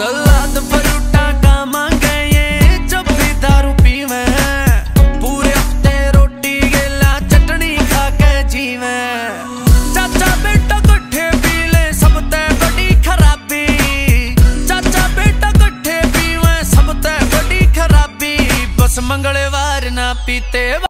Salad ਫਰੂਟਾਂ ਖਾਵਾਂਗੇ ਏ ਜੱਫੀ ਦਾਰੂ ਪੀਵੇਂ। ਪੂਰੇ ਹਫ਼ਤੇ ਰੋਟੀ, ਗੇਲਾ ਚਟਣੀ ਖਾ ਕੇ ਜੀਵੇਂ। ਚਾਚਾ ਬੇਟਾ ਇਕੱਠੇ ਪੀ ਲੈ, ਸਭ ਤੇ ਵੱਡੀ ਖਰਾਬੀ। ਚਾਚਾ ਬੇਟਾ ਇਕੱਠੇ ਪੀਵੇਂ, ਸਭ ਤੇ ਵੱਡੀ ਖਰਾਬੀ। ਬਸ ਮੰਗਲਵਾਰ ਨਾ ਪੀਤੇ